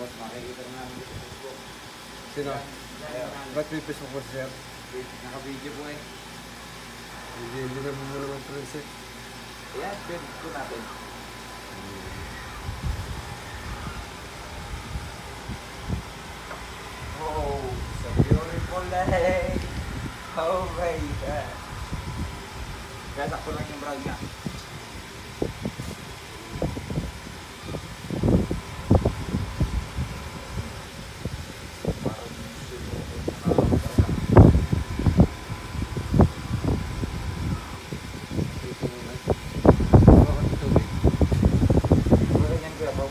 Boss, makikita na namin sa Facebook. Sino? Ba't may Facebook mo sir? Naka-video po eh. Hindi, hindi na mo naman friends eh. Ayan, Facebook po natin. Oh, it's a beautiful day. Oh my God. Kaya takpo lang yung brag niya.